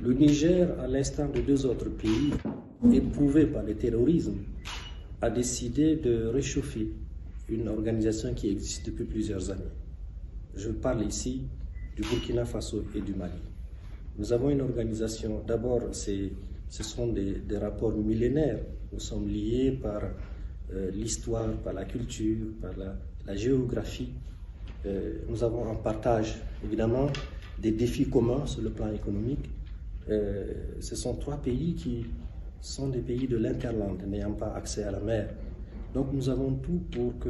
Le Niger, à l'instar de deux autres pays éprouvés par le terrorisme, a décidé de réchauffer une organisation qui existe depuis plusieurs années. Je parle ici du Burkina Faso et du Mali. Nous avons une organisation, d'abord, ce sont des, rapports millénaires. Nous sommes liés par euh, l'histoire, par la culture, par la, géographie. Euh, nous avons en partage, évidemment, des défis communs sur le plan économique. Euh, ce sont trois pays qui sont des pays de l'interland, n'ayant pas accès à la mer. Donc nous avons tout pour que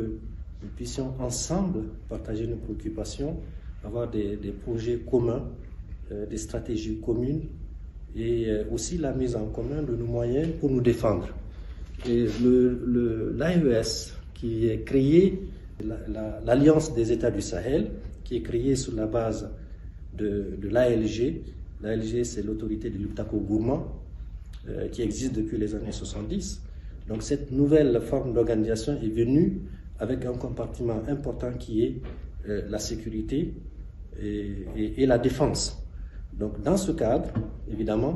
nous puissions ensemble partager nos préoccupations, avoir des, projets communs, euh, des stratégies communes et euh, aussi la mise en commun de nos moyens pour nous défendre. Et l'AES, qui est créé, l'Alliance des États du Sahel, qui est créée sur la base de, de l'ALG. L'ALG, c'est l'autorité de l'Uptako Gourmand, euh, qui existe depuis les années 70. Donc cette nouvelle forme d'organisation est venue avec un compartiment important qui est euh, la sécurité et, la défense. Donc dans ce cadre, évidemment,